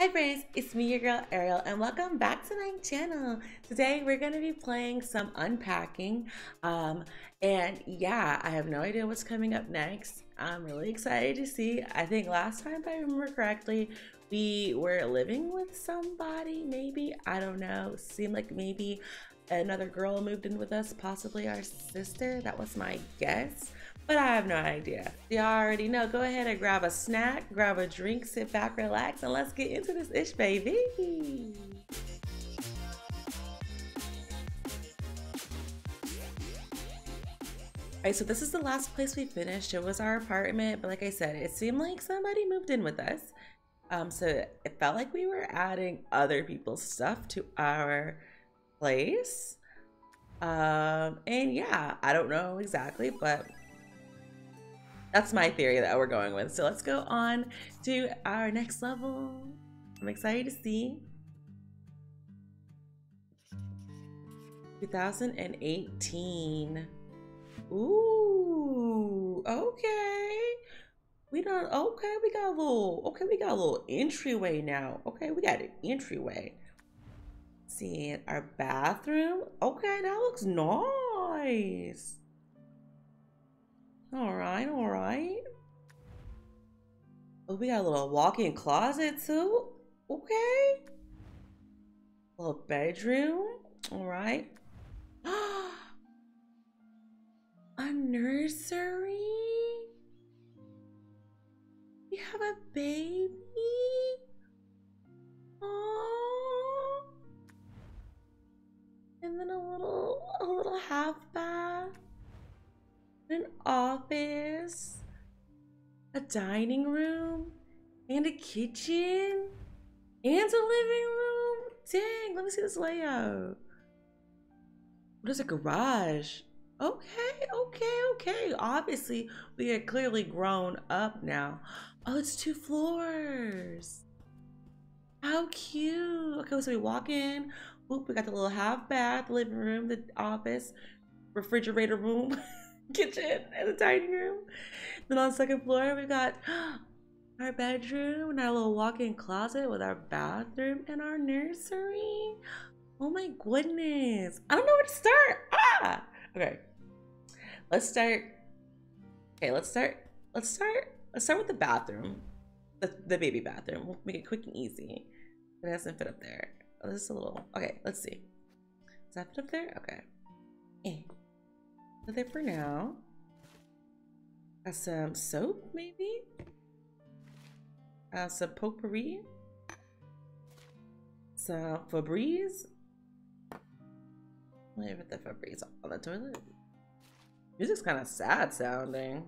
Hi friends, it's me your girl Ariel and welcome back to my channel. Today we're going to be playing some unpacking um, and yeah, I have no idea what's coming up next. I'm really excited to see. I think last time if I remember correctly, we were living with somebody maybe, I don't know. Seemed like maybe another girl moved in with us, possibly our sister. That was my guess but I have no idea. You already know. Go ahead and grab a snack, grab a drink, sit back, relax, and let's get into this ish, baby. Alright, so this is the last place we finished. It was our apartment, but like I said, it seemed like somebody moved in with us. Um, so it felt like we were adding other people's stuff to our place. Um, and yeah, I don't know exactly, but that's my theory that we're going with. So let's go on to our next level. I'm excited to see. 2018. Ooh, okay. We don't, okay, we got a little, okay, we got a little entryway now. Okay, we got an entryway. Seeing our bathroom. Okay, that looks nice. All right, all right. Oh, we got a little walk-in closet too. Okay. A little bedroom. All right. a nursery. We have a baby. Dining room, and a kitchen, and a living room. Dang, let me see this layout. What is a garage? Okay, okay, okay. Obviously, we are clearly grown up now. Oh, it's two floors. How cute. Okay, so we walk in. Oop, we got the little half bath, living room, the office, refrigerator room. kitchen and the dining room. Then on the second floor, we got our bedroom and our little walk-in closet with our bathroom and our nursery. Oh my goodness. I don't know where to start. Ah! Okay. Let's start. Okay, let's start. Let's start. Let's start with the bathroom. The, the baby bathroom. We'll make it quick and easy. It doesn't fit up there. Oh, this is a little. Okay, let's see. Does that fit up there? Okay. Eh there for now. Got some soap, maybe? Uh, some potpourri. Some Febreze. Let me put the Febreze on the toilet. Music's kind of sad sounding.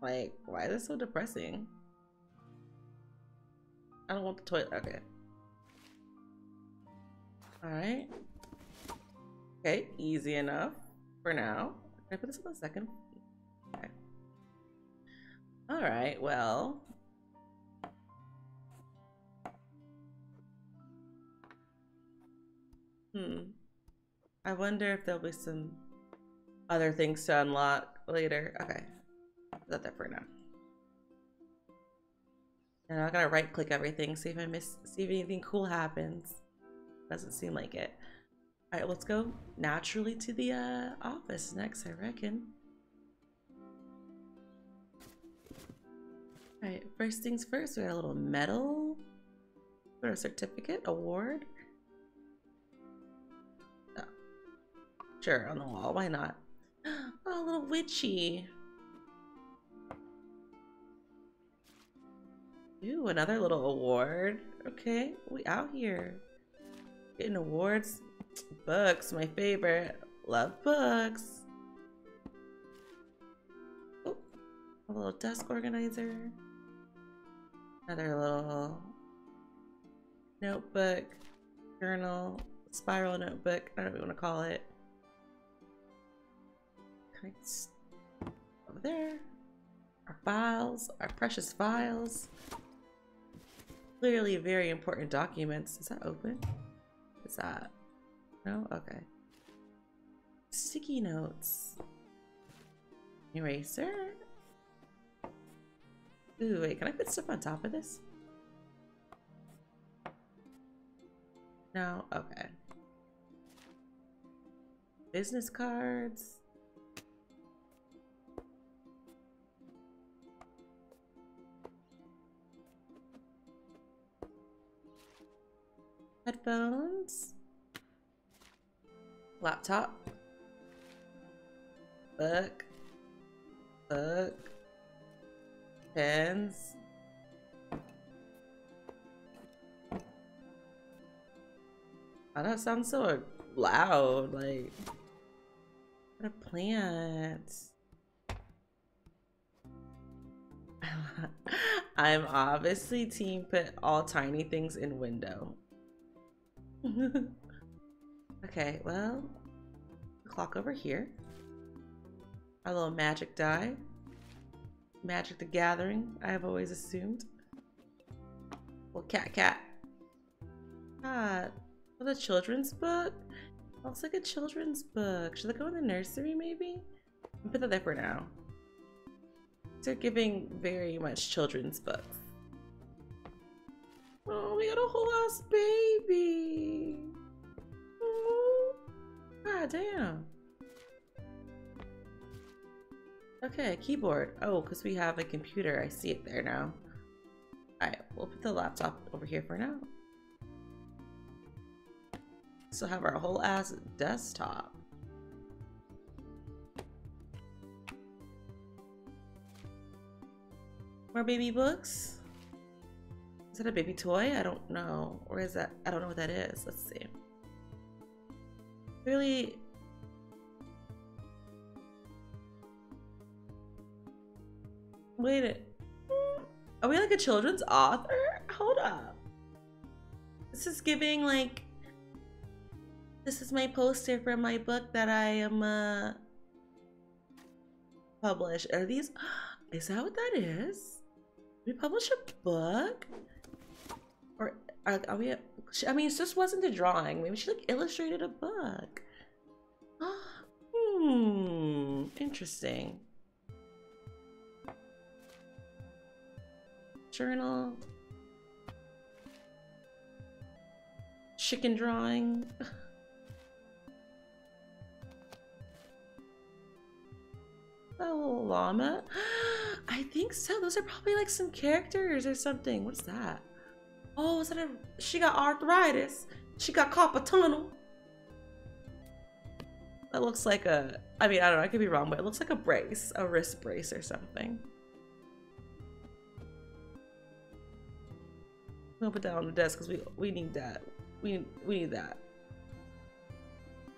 Like, why is it so depressing? I don't want the toilet. Okay. Alright. Okay, easy enough for now. Can I put this on the second? Okay. All right, well. Hmm. I wonder if there'll be some other things to unlock later. Okay. Is that for now? And I'm gonna right click everything, see if I miss, see if anything cool happens. Doesn't seem like it. All right, let's go naturally to the uh, office next, I reckon. All right, first things first, we got a little medal for a certificate, award. Oh. Sure, on the wall, why not? Oh, a little witchy. Ooh, another little award. Okay, we out here. Getting awards Books, my favorite. Love books. Oh, a little desk organizer. Another little notebook, journal, spiral notebook. I don't know what you want to call it. Over there. Our files, our precious files. Clearly very important documents. Is that open? What's that? No? Okay. Sticky notes. Eraser. Ooh, wait, can I put stuff on top of this? No? Okay. Business cards. Headphones. Laptop. Book. Book. Pens. Why that sound so loud? Like, what a plant. I'm obviously team put all tiny things in window. okay, well, clock over here. Our little magic die. Magic the Gathering, I have always assumed. Well, cat cat. Cat. What, a children's book? Looks like a children's book. Should I go in the nursery, maybe? I'll put that there for now. They're giving very much children's books. Oh, we got a whole ass baby. God damn. Okay, keyboard. Oh, because we have a computer. I see it there now. Alright, we'll put the laptop over here for now. So have our whole ass desktop. More baby books? Is that a baby toy? I don't know. Or is that, I don't know what that is. Let's see. Really Wait. Are we like a children's author? Hold up. This is giving like this is my poster for my book that I am uh published. Are these is that what that is? We publish a book? Or are, are we I mean this just wasn't a drawing. Maybe she like illustrated a book. hmm, interesting. journal. Chicken drawing. Oh, llama? I think so. Those are probably like some characters or something. What's that? Oh, is that. She got arthritis. She got carpal tunnel. That looks like a... I mean, I don't know. I could be wrong, but it looks like a brace. A wrist brace or something. We'll put that on the desk because we we need that. We we need that.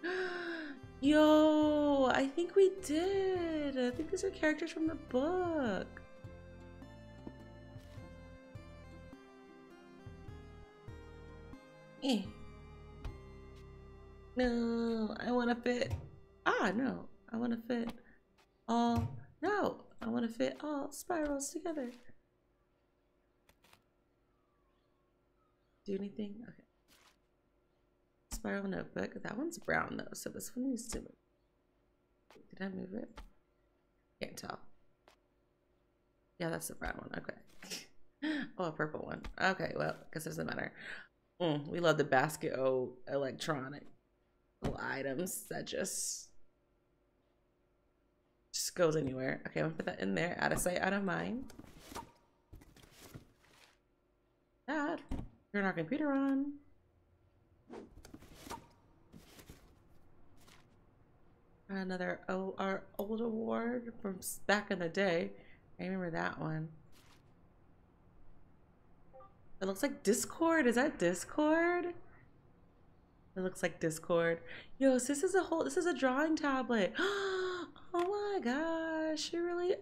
Yo, I think we did. I think these are characters from the book. Eh. No, I want to fit. Ah, no, I want to fit all. No, I want to fit all spirals together. do anything? Okay. Spiral notebook. That one's brown though, so this one needs to move. Did I move it? Can't tell. Yeah, that's the brown one. Okay. oh, a purple one. Okay, well, guess it doesn't matter. Mm, we love the basket o electronic items that just just goes anywhere. Okay, I'm gonna put that in there. Out of sight, out of mind. Dad. Turn our computer on. Another our old award from back in the day. I remember that one. It looks like Discord. Is that Discord? It looks like Discord. Yo, so this is a whole, this is a drawing tablet. oh my gosh, you really,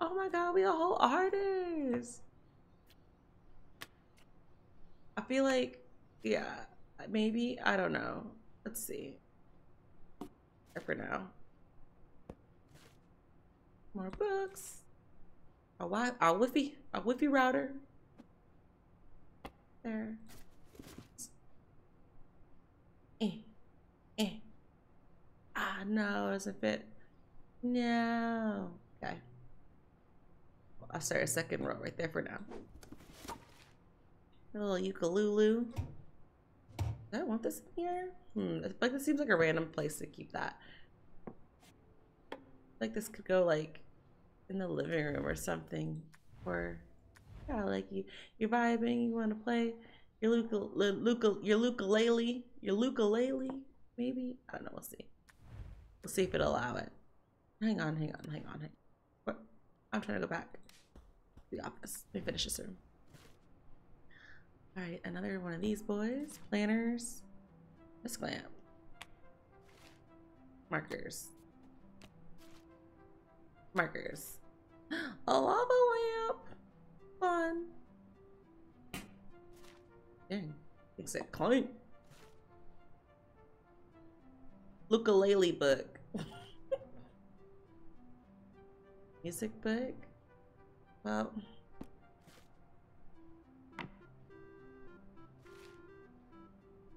oh my God, we a whole artist. I feel like, yeah, maybe. I don't know. Let's see. For now. More books. A wi a Wi-Fi, a Wi-Fi router. There. Eh. Eh. Ah, no, it doesn't fit. No. Okay. I'll start a second row right there for now. A little ukulele. Do I want this in here? Hmm, like this seems like a random place to keep that. Like this could go like in the living room or something. Or yeah, like you you're vibing, you wanna play your luca, luca your ukulele, your ukulele, maybe? I don't know, we'll see. We'll see if it'll allow it. Hang on, hang on, hang on, hang on. What? I'm trying to go back to the office. Let me finish this room. All right, another one of these boys. Planners. Miss Clamp. Markers. Markers. A lava lamp. Fun. Dang. Clink. Ukulele book. Music book. Well.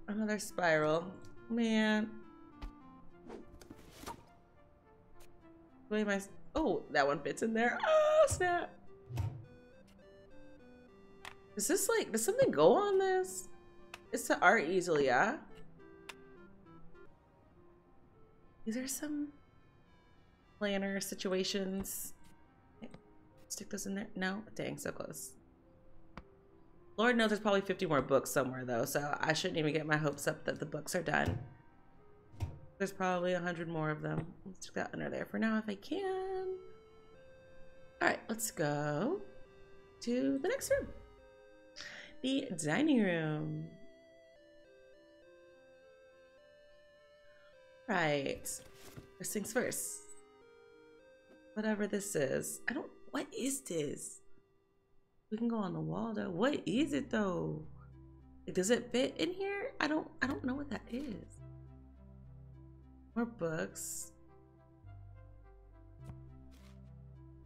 Another spiral. Man. Wait, my. Oh, that one fits in there. Oh, snap. Is this like, does something go on this? It's the art easily, yeah? Is there some planner situations? Stick those in there? No? Dang, so close. Lord knows there's probably 50 more books somewhere though, so I shouldn't even get my hopes up that the books are done. There's probably a hundred more of them. Let's stick that under there for now if I can. All right, let's go to the next room. The dining room. Right. First things first. Whatever this is. I don't, what is this? We can go on the wall though. What is it though? Does it fit in here? I don't I don't know what that is. More books.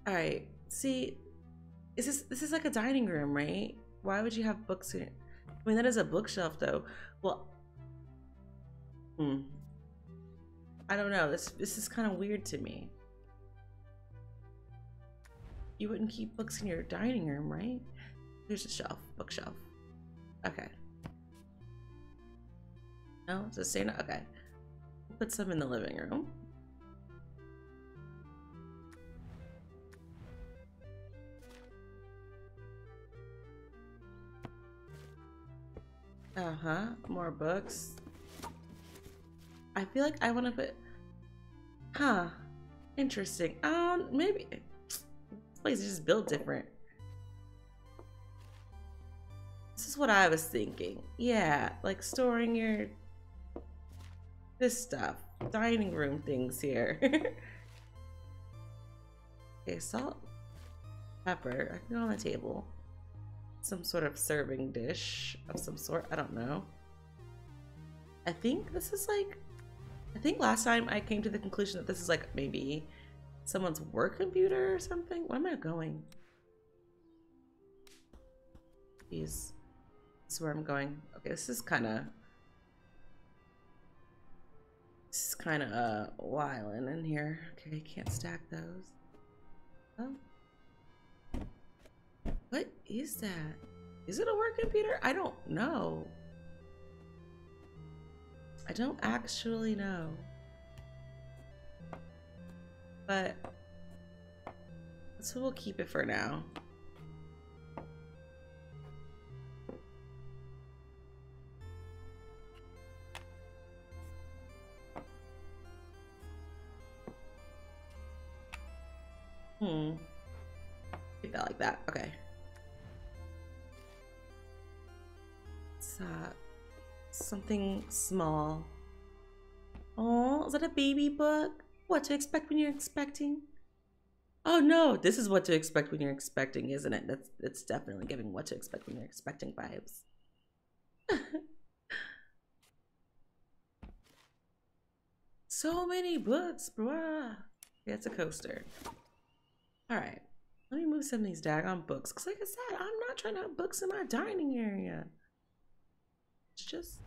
Alright. See, is this this is like a dining room, right? Why would you have books here? I mean that is a bookshelf though. Well Hmm. I don't know. This this is kind of weird to me. You wouldn't keep books in your dining room, right? There's a shelf, bookshelf. Okay. No, it's a stand. Okay. We'll put some in the living room. Uh-huh. More books. I feel like I want to put... Huh. Interesting. Um, maybe place is just built different. This is what I was thinking. Yeah, like storing your this stuff. Dining room things here. okay, salt, pepper. I can go on the table. Some sort of serving dish of some sort. I don't know. I think this is like I think last time I came to the conclusion that this is like maybe someone's work computer or something? Where am I going? Jeez. This is where I'm going. Okay, this is kind of... This is kind of uh, wiling in here. Okay, can't stack those. Oh. Is that? Is it a work computer? I don't know. I don't actually know. But so we'll keep it for now. Hmm. Keep that like that. Okay. Something small. Oh, is that a baby book? What to expect when you're expecting? Oh no, this is what to expect when you're expecting, isn't it? That's it's definitely giving what to expect when you're expecting vibes. so many books, bruh. It's a coaster. Alright. Let me move some of these daggone books. Cause like I said, I'm not trying to have books in my dining area. It's just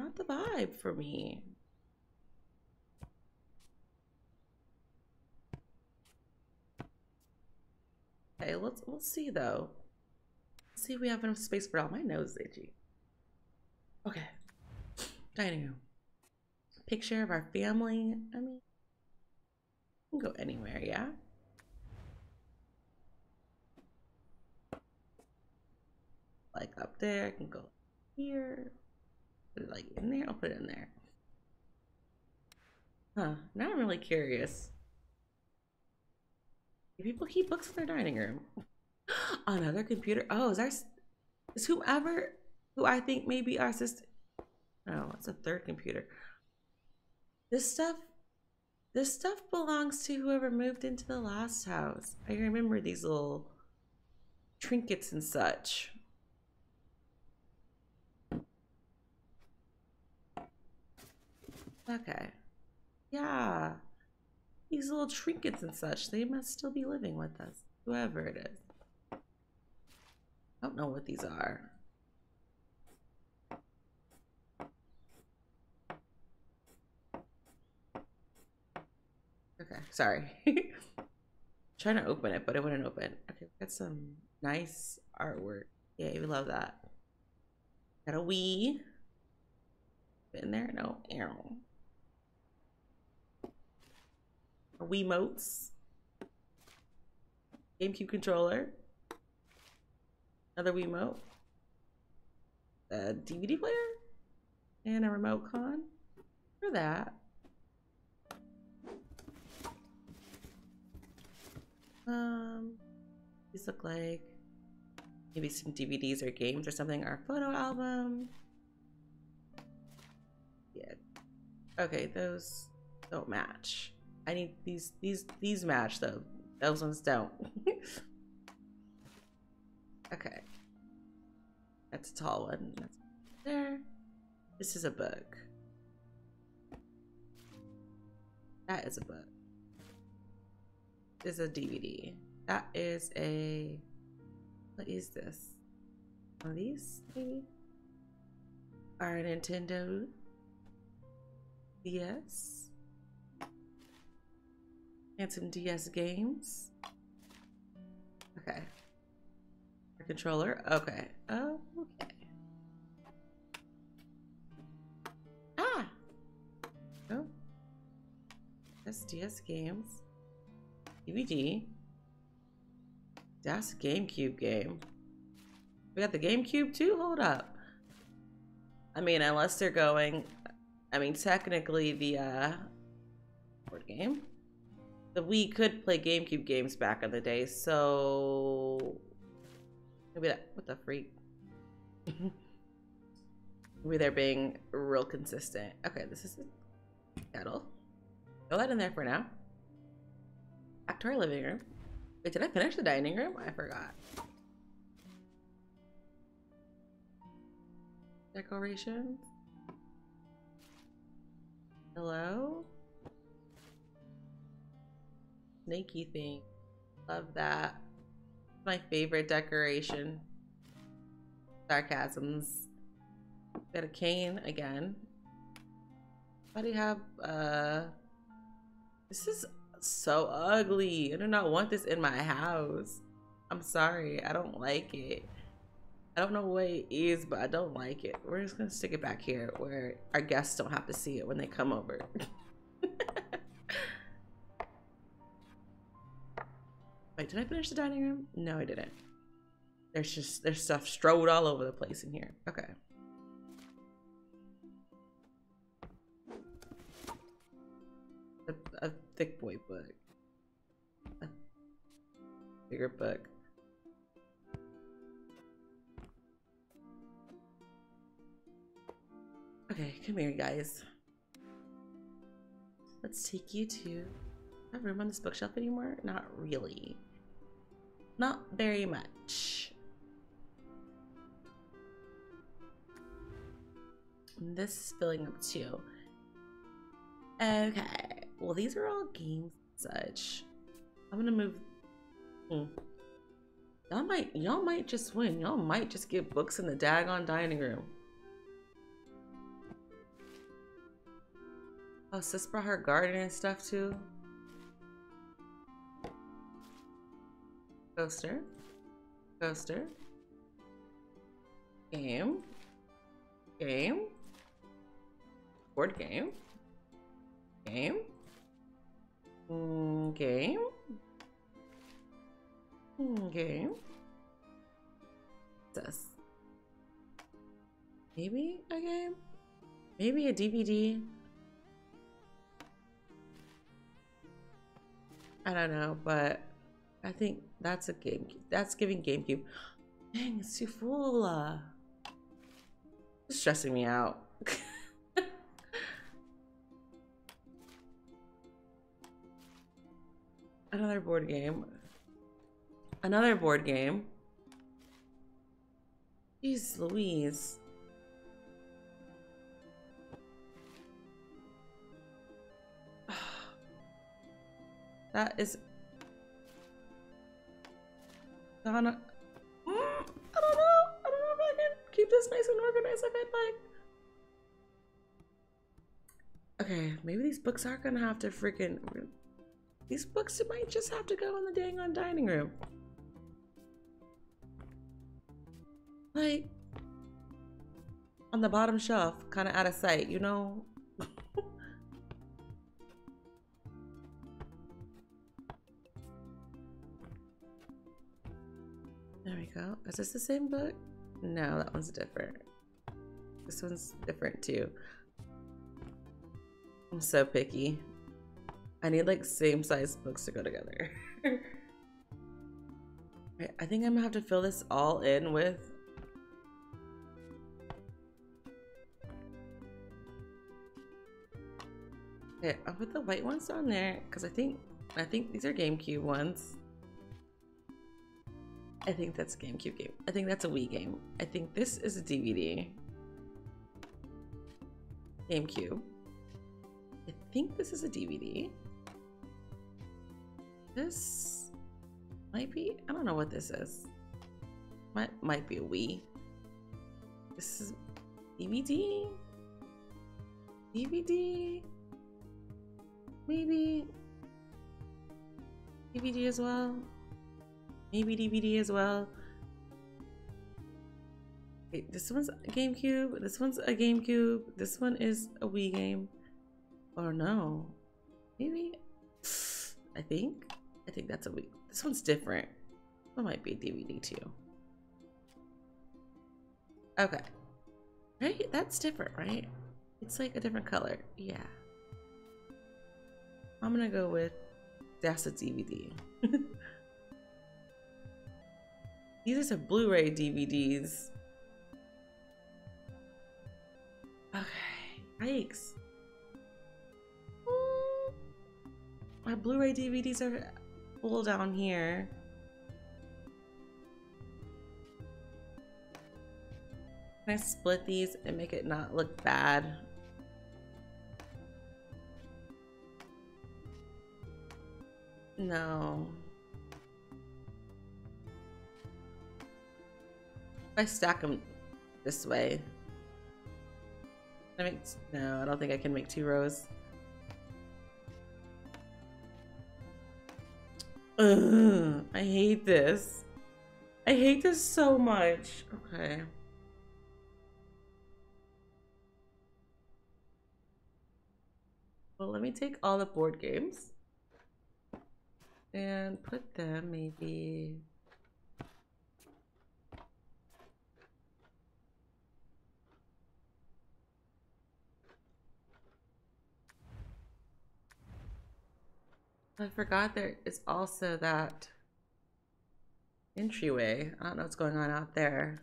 not the vibe for me. Okay, let's let's see though. Let's see if we have enough space for all. My nose is itchy. Okay. Dining room. Picture of our family. I mean, can go anywhere, yeah? Like up there, I can go here. Like in there, I'll put it in there. Huh, now I'm really curious. Do people keep books in their dining room? Another computer. Oh, is our is whoever who I think may be our sister. Oh, it's a third computer. This stuff this stuff belongs to whoever moved into the last house. I remember these little trinkets and such. Okay. Yeah. These little trinkets and such, they must still be living with us. Whoever it is. I don't know what these are. Okay, sorry. Trying to open it, but it wouldn't open. Okay, got some nice artwork. Yeah, we love that. Got a Wii. In there? No. Arrow. Wiimotes. GameCube controller. Another Wiimote. A DVD player. And a remote con. For that. Um, these look like maybe some DVDs or games or something. Our photo album. Yeah. Okay, those don't match. I need these these these match though. Those ones don't. okay. That's a tall one. That's there. This is a book. That is a book is a DVD. That is a, what is this? Of these, maybe? Nintendo DS. And some DS games. Okay. Our controller. Okay. Oh, okay. Ah! Oh. That's DS games. DVD. That's a GameCube game. We got the GameCube too? Hold up. I mean, unless they're going... I mean, technically the, uh... Board game? The Wii could play GameCube games back in the day, so... Maybe that... What the freak? Maybe they're being real consistent. Okay, this is kettle. Throw that in there for now. Back to our living room. Wait, did I finish the dining room? I forgot. Decorations. Hello? Snaky thing. Love that. My favorite decoration. Sarcasms. Got a cane again. Why do you have, uh... This is so ugly. I do not want this in my house. I'm sorry. I don't like it. I don't know what it is, but I don't like it. We're just gonna stick it back here where our guests don't have to see it when they come over. Wait, did I finish the dining room? No, I didn't. There's just, there's stuff strode all over the place in here. Okay. A, a thick boy book. A bigger book. Okay, come here, guys. Let's take you to... Have room on this bookshelf anymore? Not really. Not very much. And this is filling up too. Okay. Well, these are all games such. I'm gonna move. Hmm. Y'all might, y'all might just win. Y'all might just get books in the daggone dining room. Oh, brought her garden and stuff too. Coaster. Coaster. Game. Game. Board game. Game. Mm, game. Mm, game. This. Maybe a game? Maybe a DVD? I don't know, but I think that's a game. That's giving GameCube. Dang, it's too full. It's stressing me out. Another board game. Another board game. Jeez Louise. That is Donna. Mm, I don't know. I don't know if I can keep this nice and organized I'd like. Okay, maybe these books are gonna have to freaking. These books might just have to go in the dang on dining room. Like, on the bottom shelf, kind of out of sight, you know? Go. Is this the same book? No, that one's different. This one's different too. I'm so picky. I need like same size books to go together. I think I'm gonna have to fill this all in with Okay, I'll put the white ones on there because I think I think these are GameCube ones. I think that's a GameCube game. I think that's a Wii game. I think this is a DVD. GameCube. I think this is a DVD. This might be, I don't know what this is. Might, might be a Wii. This is DVD? DVD? Maybe DVD as well. Maybe DVD as well. Wait, this one's a GameCube. This one's a GameCube. This one is a Wii game. Or no. Maybe. I think. I think that's a Wii. This one's different. That might be a DVD too. Okay. Right? That's different, right? It's like a different color. Yeah. I'm gonna go with that's a DVD. These are some Blu-ray DVDs. Okay, yikes. My Blu-ray DVDs are full down here. Can I split these and make it not look bad? No. I stack them this way. I make no, I don't think I can make two rows. Ugh, I hate this. I hate this so much. Okay. Well, let me take all the board games and put them maybe I forgot there is also that entryway. I don't know what's going on out there.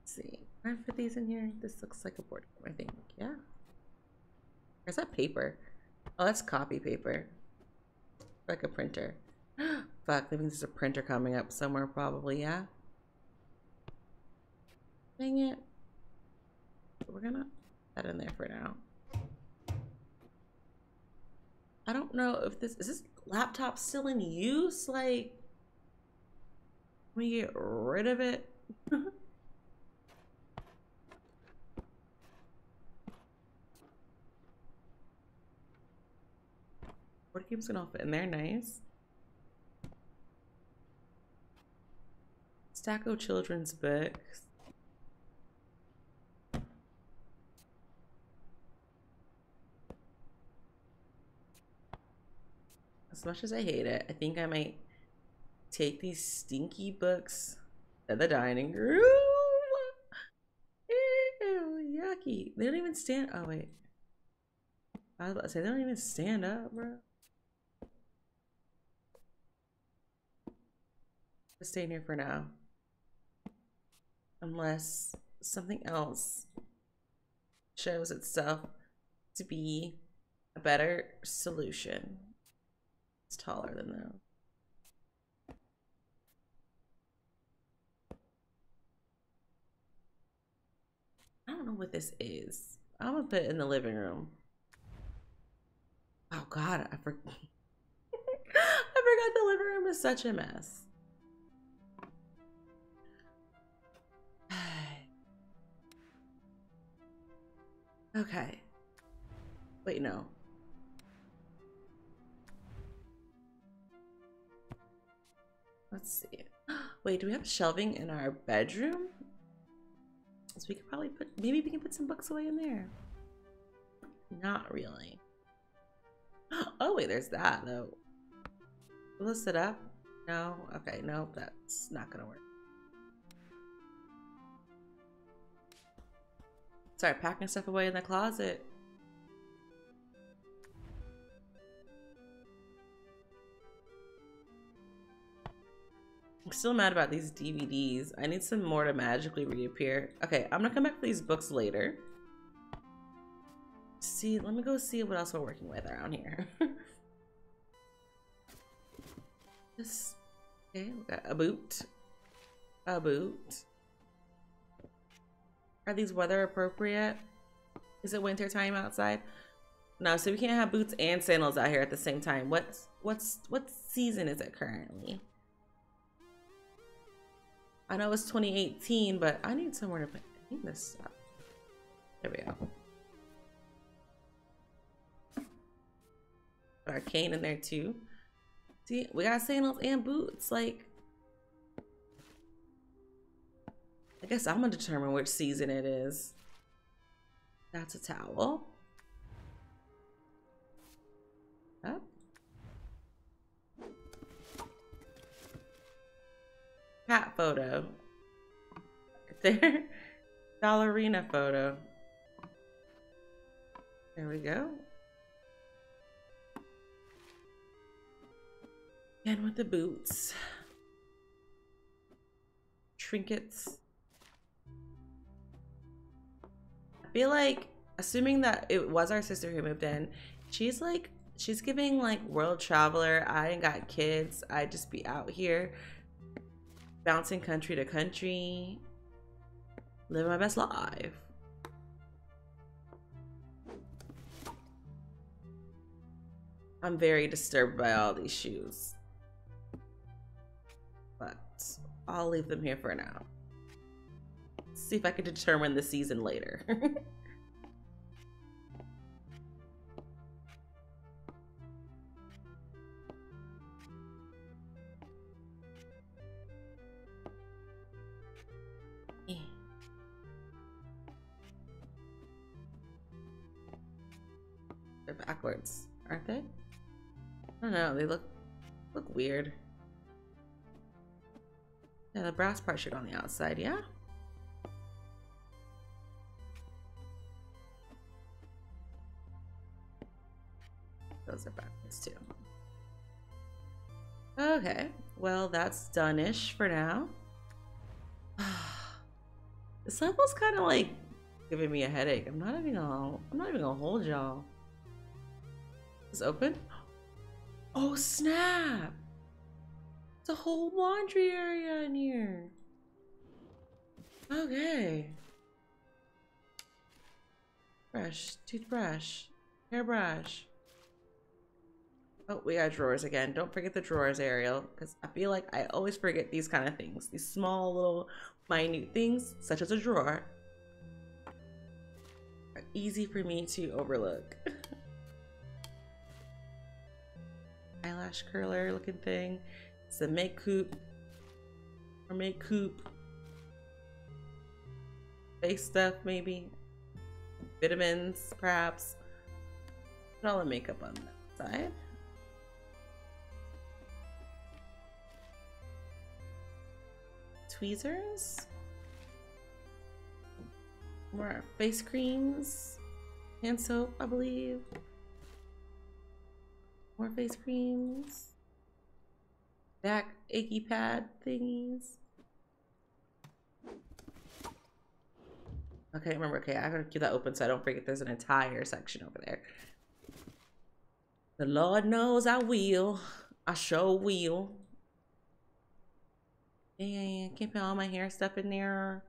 Let's see. Can I fit these in here? This looks like a board I think. Yeah. Is that paper? Oh, that's copy paper. Like a printer. Fuck, that means there's a printer coming up somewhere probably, yeah? Dang it. We're gonna put that in there for now. I don't know if this is this laptop still in use. Like, let me get rid of it. Board game's gonna fit in there, nice. Stack of children's books. As much as I hate it, I think I might take these stinky books to the dining room. Ew, yucky. They don't even stand. Oh, wait. I was about to say, they don't even stand up, bro. Just staying here for now. Unless something else shows itself to be a better solution. Taller than that. I don't know what this is. I'm gonna put it in the living room. Oh God, I forgot. I forgot the living room is such a mess. okay. Wait, no. Let's see. Wait, do we have shelving in our bedroom? So we could probably put, maybe we can put some books away in there. Not really. Oh, wait, there's that though. Will it sit up? No? Okay, no, that's not gonna work. Start packing stuff away in the closet. I'm still mad about these DVDs. I need some more to magically reappear. Okay, I'm gonna come back for these books later. See, let me go see what else we're working with around here. Just, okay, we got a boot. A boot. Are these weather appropriate? Is it winter time outside? No, so we can't have boots and sandals out here at the same time. What's what's what season is it currently? I know it's 2018, but I need somewhere to put this stuff. There we go. Arcane in there too. See, we got sandals and boots. Like, I guess I'm gonna determine which season it is. That's a towel. Photo. There. Ballerina photo. There we go. And with the boots. Trinkets. I feel like, assuming that it was our sister who moved in, she's like, she's giving like world traveler. I ain't got kids. I just be out here bouncing country to country, living my best life. I'm very disturbed by all these shoes. But I'll leave them here for now. See if I can determine the season later. backwards, aren't they? I don't know, they look look weird. Yeah, the brass part should on the outside, yeah? Those are backwards too. Okay, well that's done-ish for now. this level's kind of like giving me a headache. I'm not even gonna, I'm not even gonna hold y'all is open. Oh, snap. It's a whole laundry area in here. Okay. Brush, toothbrush, hairbrush. Oh, we got drawers again. Don't forget the drawers, Ariel, because I feel like I always forget these kind of things. These small little minute things, such as a drawer, are easy for me to overlook. eyelash curler looking thing. It's a make coupe. Or make coupe. Face stuff maybe. Vitamins perhaps. Put all the makeup on that side. Tweezers. More face creams. Hand soap i believe. More face creams. Back achy pad thingies. Okay, remember, okay, I gotta keep that open so I don't forget there's an entire section over there. The Lord knows I will. I sure will. Yeah, can't put all my hair stuff in there.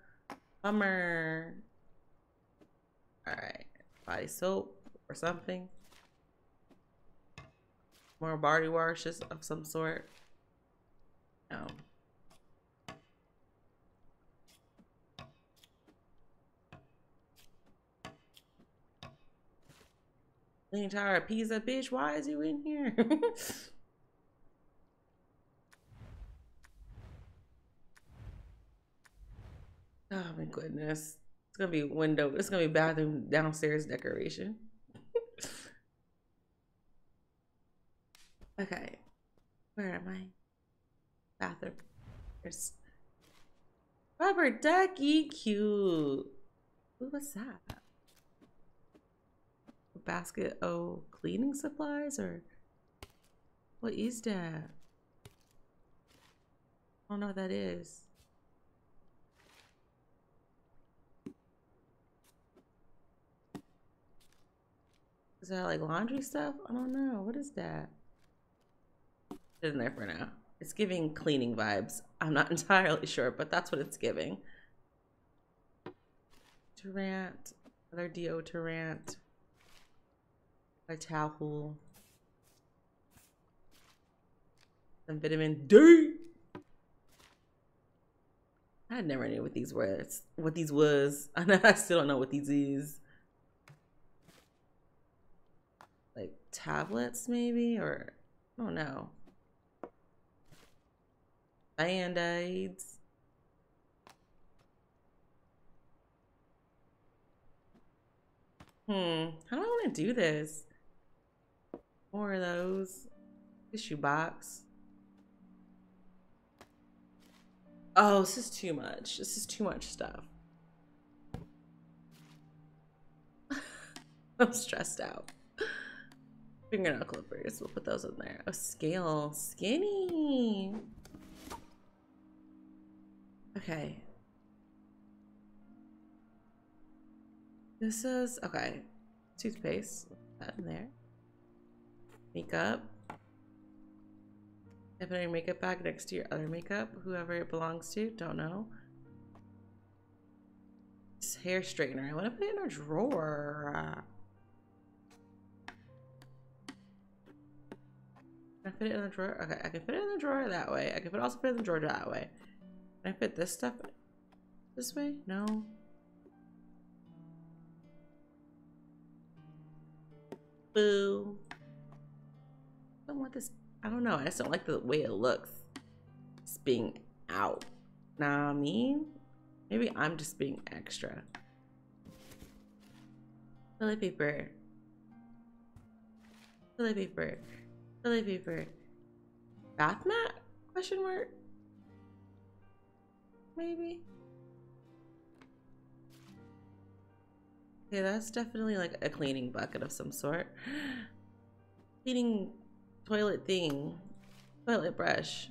Bummer. Alright. Body soap or something. More body washes of some sort. No. The entire pizza, bitch. Why is you in here? oh my goodness. It's gonna be window. It's gonna be bathroom downstairs decoration. Okay. Where am I? Bathroom. There's rubber Ducky cute. What's that? basket of cleaning supplies or what is that? I don't know what that is. Is that like laundry stuff? I don't know. What is that? In there for now. It's giving cleaning vibes. I'm not entirely sure, but that's what it's giving. Durant, other deodorant a towel, some vitamin D. I never knew what these words, what these was. I I still don't know what these is. Like tablets, maybe, or I don't know. Band aids. Hmm. How do I want to do this? More of those. Tissue box. Oh, this is too much. This is too much stuff. I'm stressed out. Fingernail clippers. We'll put those in there. Oh, scale. Skinny. Okay. This is, okay. Toothpaste. That in there makeup. I Put your makeup bag next to your other makeup, whoever it belongs to, don't know. This hair straightener, I want to put it in a drawer. Can I fit it in the drawer? Okay, I can put it in the drawer that way. I can also put it in the drawer that way. Can I put this stuff this way? No. Boo I don't want this. I don't know. I just don't like the way it looks. It's being out. Nah, I mean, maybe I'm just being extra. Toilet paper. Toilet paper. Toilet paper. Bath mat? Question mark. Maybe. Okay, that's definitely like a cleaning bucket of some sort. Cleaning toilet thing. Toilet brush.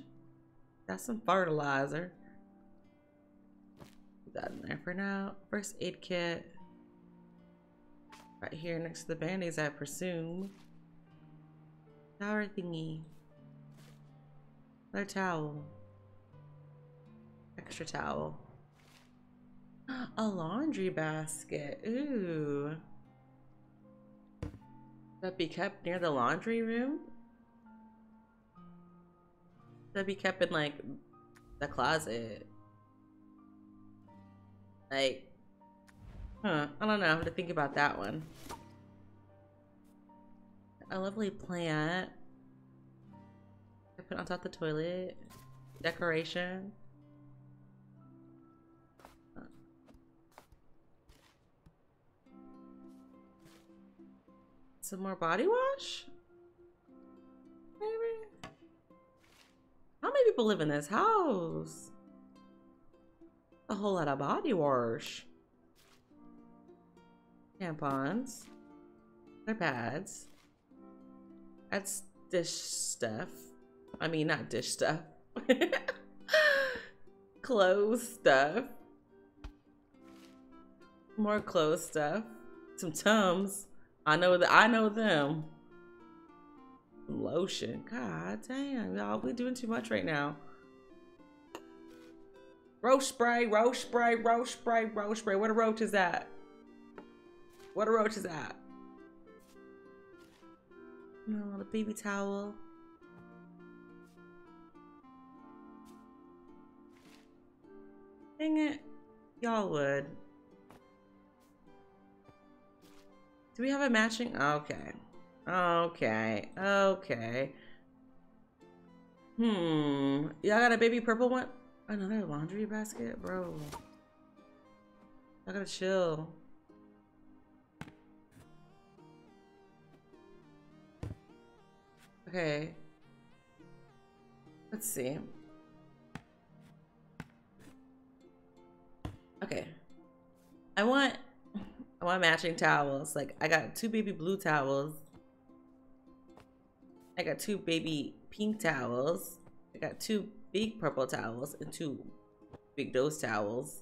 Got some fertilizer. Put that in there for now. First aid kit. Right here next to the band-aids, I presume. Shower thingy. Another towel. Extra towel. A laundry basket. Ooh. That be kept near the laundry room? that be kept in like the closet. Like, huh? I don't know. I have to think about that one. A lovely plant. I put on top the toilet. Decoration. Some more body wash? Maybe? How many people live in this house? A whole lot of body wash. Tampons. Their pads. That's dish stuff. I mean, not dish stuff. clothes stuff. More clothes stuff. Some Tums. I know that I know them. Lotion. God damn, y'all. We're doing too much right now. Roach spray, roach spray, roach spray, roach spray. What a roach is that? What a roach is that? No, the baby towel. Dang it. Y'all would. Do we have a matching? Okay. Okay. Okay. Hmm. Y'all got a baby purple one? Another laundry basket? Bro. I gotta chill. Okay. Let's see. Okay. I want I want matching towels. Like I got two baby blue towels. I got two baby pink towels. I got two big purple towels and two big dose towels.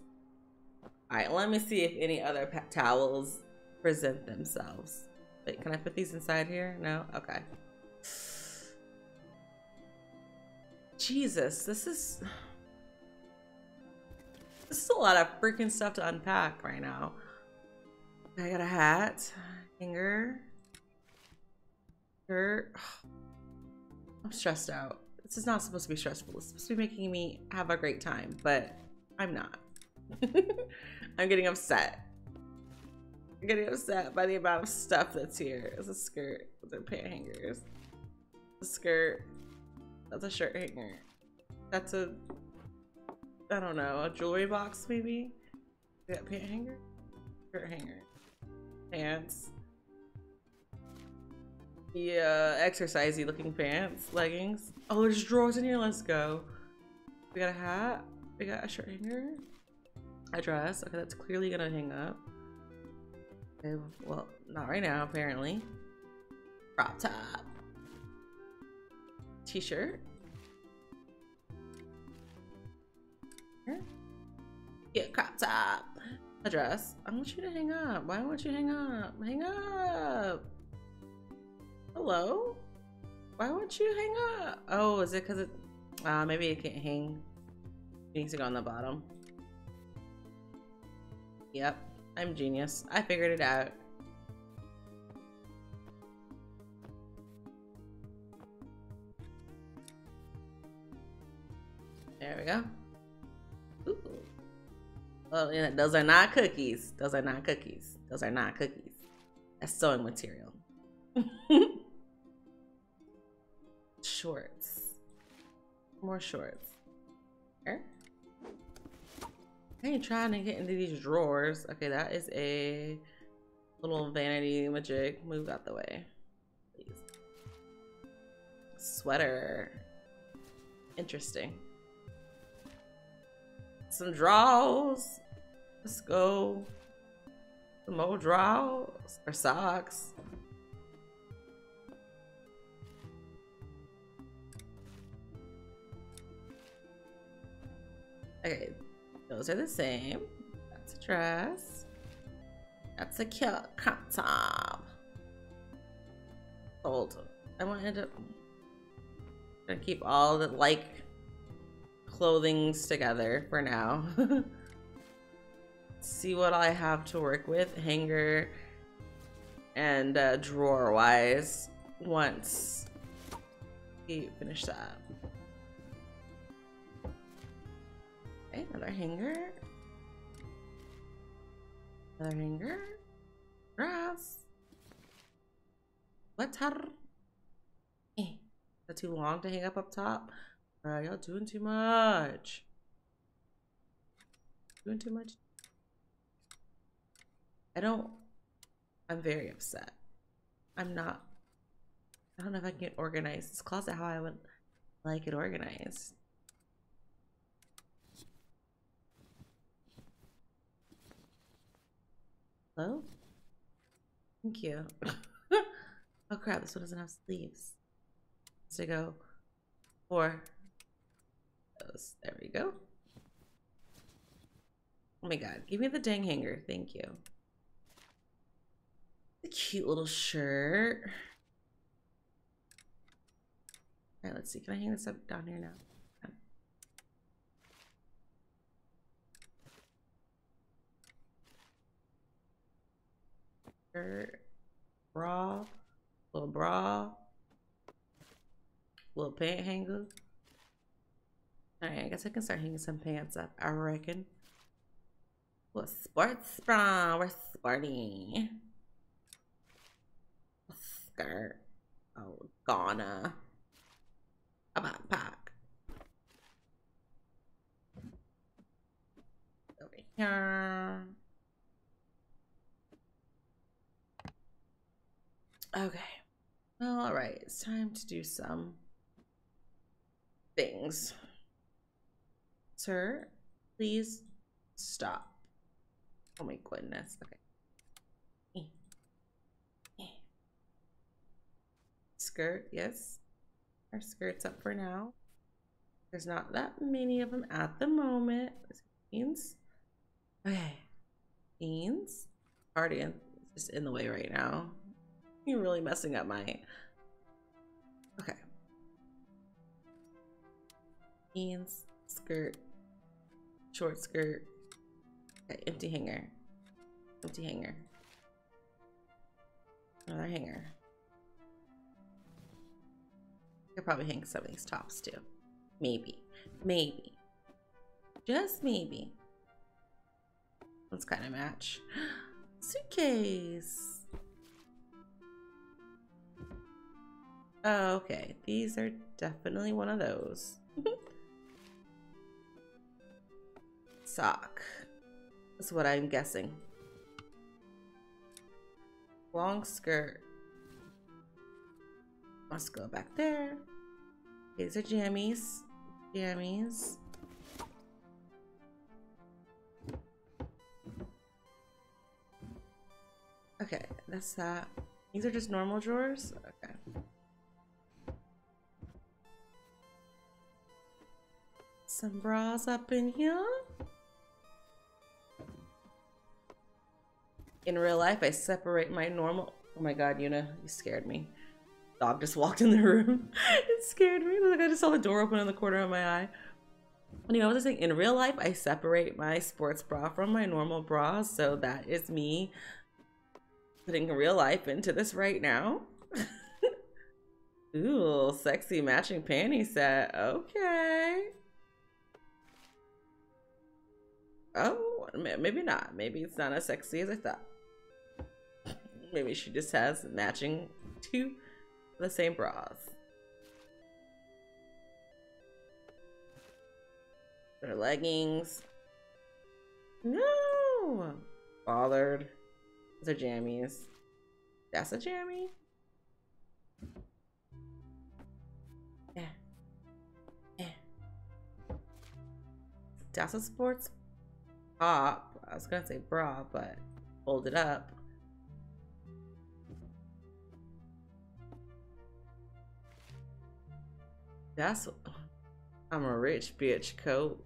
All right, let me see if any other towels present themselves. Wait, can I put these inside here? No? Okay. Jesus, this is... This is a lot of freaking stuff to unpack right now. I got a hat, hanger, shirt. I'm stressed out. This is not supposed to be stressful. It's supposed to be making me have a great time, but I'm not. I'm getting upset. I'm getting upset by the amount of stuff that's here. It's a skirt. Are pant hangers. A skirt. That's a shirt hanger. That's a I don't know, a jewelry box maybe? That pant hanger? Shirt hanger. Pants. Yeah, uh, exercisey looking pants. Leggings. Oh, there's drawers in here. Let's go. We got a hat. We got a shirt hanger. A dress. Okay, that's clearly gonna hang up. Okay, well, not right now, apparently. Crop top. T-shirt. Get crop top. A dress. I want you to hang up. Why won't you hang up? Hang up. Hello? Why won't you hang up? Oh, is it because it... Uh, maybe it can't hang. It needs to go on the bottom. Yep. I'm genius. I figured it out. There we go. Well, yeah, those are not cookies. Those are not cookies. Those are not cookies. That's sewing material. shorts. More shorts. Here. I ain't trying to get into these drawers. Okay, that is a little vanity magic. Move out the way. Please. Sweater. Interesting some draws. Let's go. Some more draws or socks. Okay, those are the same. That's a dress. That's a cute crop top. Hold. I wanted to. Gonna keep all the like clothings together for now. See what I have to work with, hanger and uh, drawer wise once we finish that. Okay, another hanger. Another hanger. Grass. Letter. Eh. Is that too long to hang up up top? Y'all doing too much. Doing too much. I don't, I'm very upset. I'm not, I don't know if I can get organized. This closet how I would like it organized. Hello? Thank you. oh crap, this one doesn't have sleeves. So go four. Those. There we go. Oh my god, give me the dang hanger. Thank you. The cute little shirt. Alright, let's see. Can I hang this up down here now? Shirt, bra, little bra, little pant hanger. Alright, I guess I can start hanging some pants up, I reckon. What sports bra, we're sporty. A skirt. Oh, Ghana. About pack. Over here. Okay. All right, it's time to do some things. Sir, please stop. Oh my goodness. Okay. Skirt, yes. Our skirt's up for now. There's not that many of them at the moment. Beans. Okay. Beans. Already in, just in the way right now. You're really messing up my... Okay. Beans. Skirt. Short skirt. Empty hanger. Empty hanger. Another hanger. Could probably hang some of these tops too. Maybe. Maybe. Just maybe. Let's kind of match. Suitcase. Okay, these are definitely one of those. Sock. That's what I'm guessing. Long skirt. Let's go back there. These are jammies. Jammies. Okay, that's that. These are just normal drawers? Okay. Some bras up in here. In real life, I separate my normal... Oh my god, Yuna, you scared me. Dog just walked in the room. it scared me. Like I just saw the door open in the corner of my eye. Know, I was just saying, in real life, I separate my sports bra from my normal bra. So that is me putting real life into this right now. Ooh, sexy matching panty set. Okay. Oh, maybe not. Maybe it's not as sexy as I thought. Maybe she just has matching two the same bras. Their leggings. No! Bothered. Those are jammies. That's a jammy? Yeah. Yeah. That's a sports top. I was gonna say bra, but fold it up. That's I'm a rich bitch coat.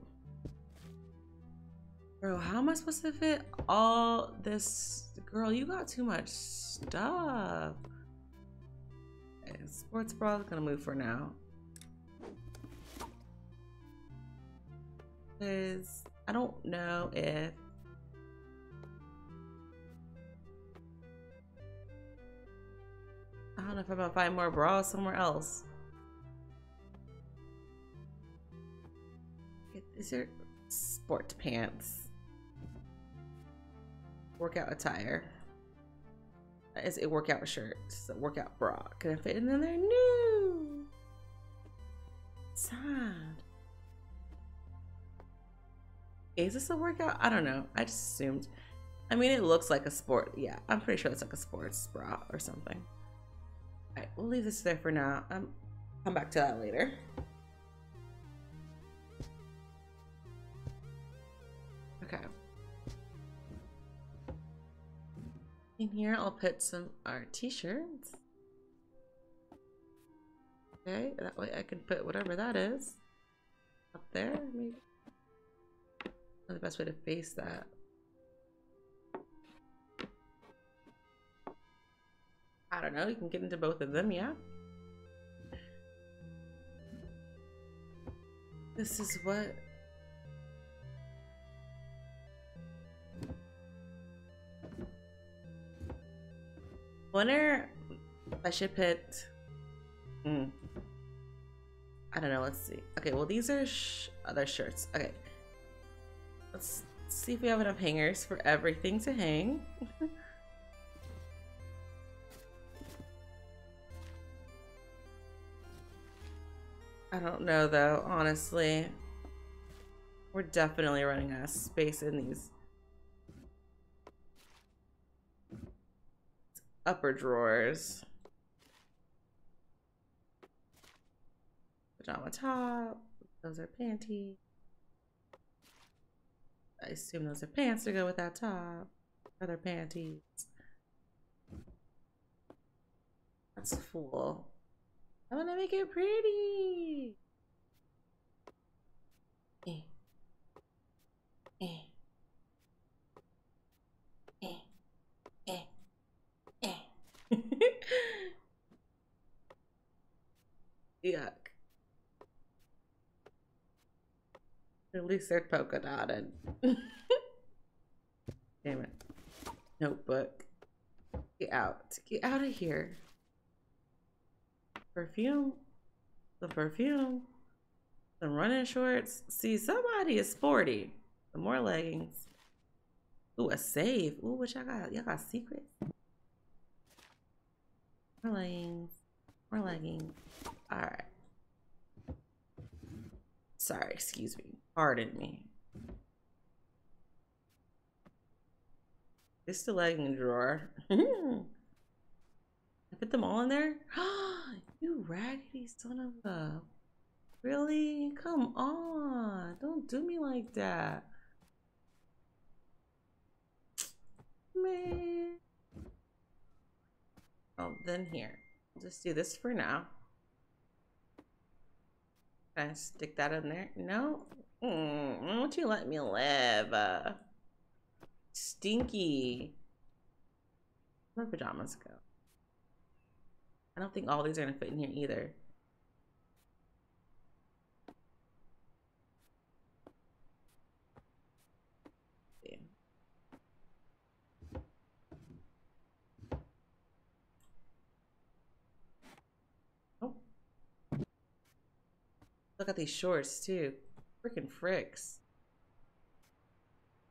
Bro, how am I supposed to fit all this? Girl, you got too much stuff. Sports bra is gonna move for now. Cause I don't know if I don't know if I'm gonna find more bras somewhere else. These are sport pants. Workout attire. Is a workout shirt. It's a workout bra. Can I fit in there? No. Sad. Is this a workout? I don't know. I just assumed. I mean, it looks like a sport. Yeah, I'm pretty sure it's like a sports bra or something. All right, we'll leave this there for now. Um, come back to that later. In here, I'll put some our t-shirts. Okay, that way I can put whatever that is up there, maybe. the best way to face that. I don't know, you can get into both of them, yeah? This is what Wonder I should put. Hmm. I don't know. Let's see. Okay, well these are sh other shirts. Okay, let's see if we have enough hangers for everything to hang. I don't know though, honestly. We're definitely running out of space in these upper drawers. Pajama top. Those are panties. I assume those are pants to go with that top. Other panties. That's full. I want to make it pretty. Eh. Eh. Yuck. At least they're polka dotted. Damn it. Notebook. Get out. Get out of here. Perfume. The perfume. The running shorts. See, somebody is sporty. The more leggings. Ooh, a save. Ooh, what y'all got? Y'all got secrets? More leggings. More leggings. Alright. Sorry, excuse me. Pardon me. It's the legging drawer. I put them all in there? you raggedy son of a... Really? Come on. Don't do me like that. Man. Oh, then here. Just do this for now. Can I stick that in there? No? Mm, won't you let me live? Uh, stinky. Where pajamas go? I don't think all these are gonna fit in here either. Look at these shorts too. Freaking fricks.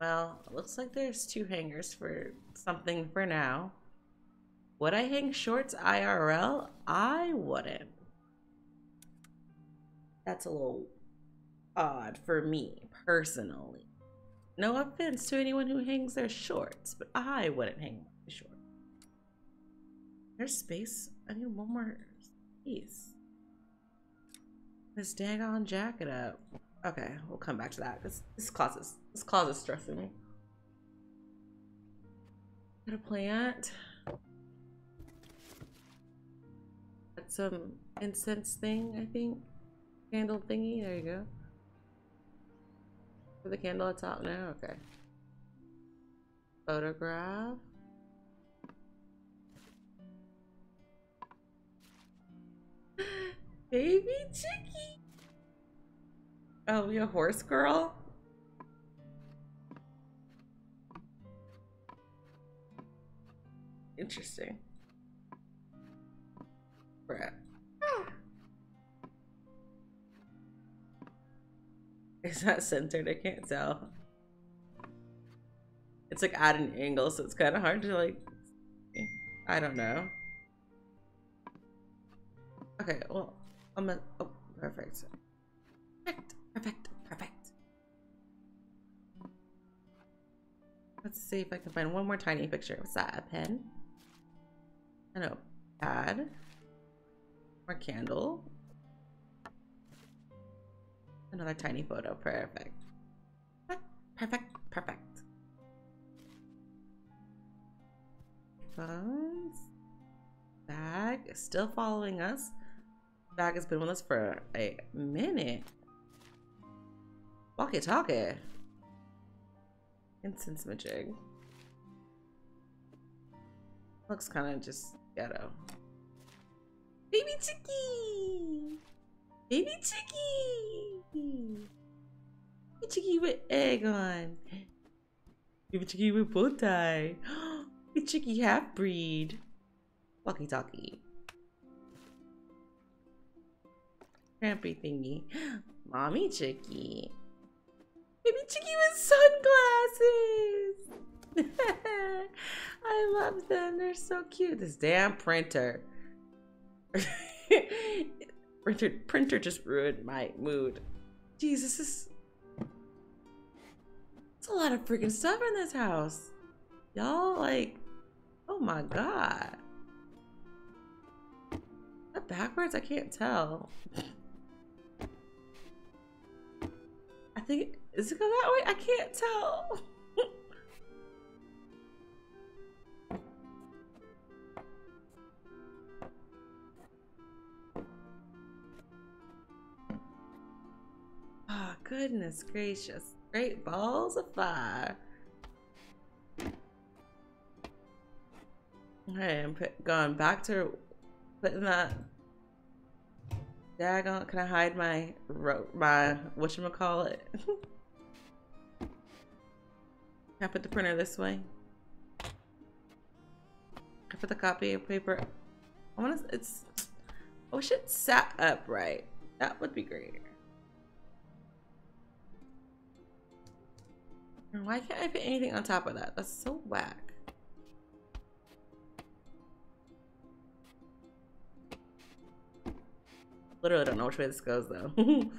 Well, looks like there's two hangers for something for now. Would I hang shorts IRL? I wouldn't. That's a little odd for me, personally. No offense to anyone who hangs their shorts, but I wouldn't hang my shorts. There's space. I need one more space this daggone jacket up. Okay, we'll come back to that because this causes this causes stressing me. Got a plant. Got some incense thing, I think. Candle thingy. There you go. Put the candle at top now. Okay. Photograph. Baby chickie. Oh, you a horse girl? Interesting. Brat. Is that centered? I can't tell. It's like at an angle, so it's kind of hard to like, I don't know. Okay, well, I'm a, oh, perfect. Perfect, perfect, perfect. Let's see if I can find one more tiny picture. What's that, a pen? I know, pad. More candle. Another tiny photo, perfect. Perfect, perfect. headphones. Bag still following us. Bag has been with us for a minute. Walkie talkie. Incense smidging. Looks kind of just ghetto. Baby Chicky! Baby Chicky! Baby Chicky with egg on. Baby Chicky with bow tie. Baby Chicky half breed. Walkie talkie. Crampy thingy. Mommy Chicky. Baby Chicky with sunglasses. I love them. They're so cute. This damn printer. printer printer just ruined my mood. Jesus, this is it's a lot of freaking stuff in this house. Y'all like oh my god. That backwards? I can't tell. think is it go that way? I can't tell. oh, goodness gracious. Great balls of fire. Okay, I'm going back to putting that daggone. Can I hide my my what you call it? Can I put the printer this way? I put the copy of paper. I want to. It's. I wish it sat upright. That would be great. Why can't I put anything on top of that? That's so whack. Literally don't know which way this goes though.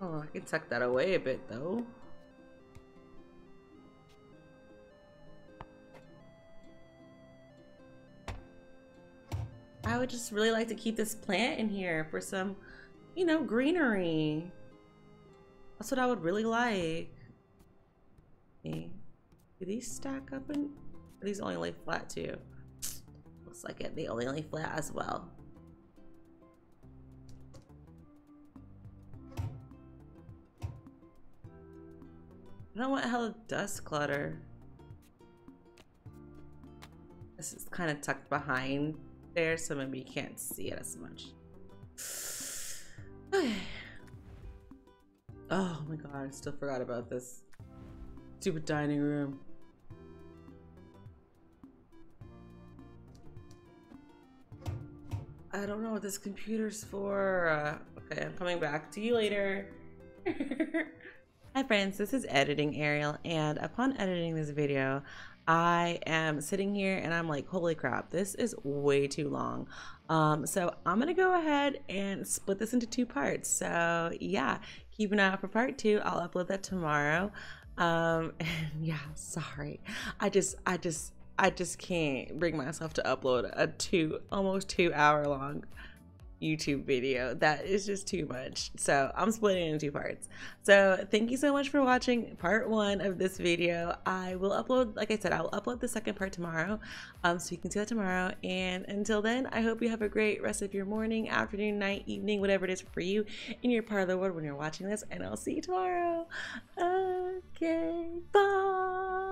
oh, I can tuck that away a bit though. I would just really like to keep this plant in here for some, you know, greenery. That's what I would really like. Okay. Do these stack up and these only lay flat too? Looks like it. They only lay flat as well. I don't want hella dust clutter. This is kind of tucked behind there, so maybe you can't see it as much. Okay. Oh my god, I still forgot about this. Stupid dining room. I don't know what this computer's for. Uh, okay, I'm coming back to you later. Hi friends, this is editing Ariel and upon editing this video, I am sitting here and I'm like, holy crap, this is way too long. Um, so I'm gonna go ahead and split this into two parts. So yeah, keep an eye out for part two. I'll upload that tomorrow. Um, and yeah, sorry. I just, I just, I just can't bring myself to upload a two, almost two hour long YouTube video. That is just too much. So I'm splitting it into two parts. So thank you so much for watching part one of this video. I will upload, like I said, I will upload the second part tomorrow. Um, so you can see that tomorrow. And until then, I hope you have a great rest of your morning, afternoon, night, evening, whatever it is for you in your part of the world when you're watching this. And I'll see you tomorrow. Okay, bye.